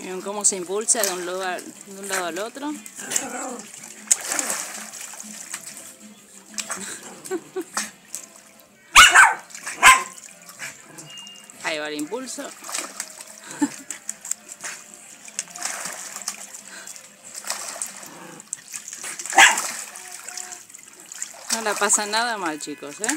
Miren cómo se impulsa de un, lugar, de un lado al otro. Ahí va el impulso. No la pasa nada mal, chicos, ¿eh?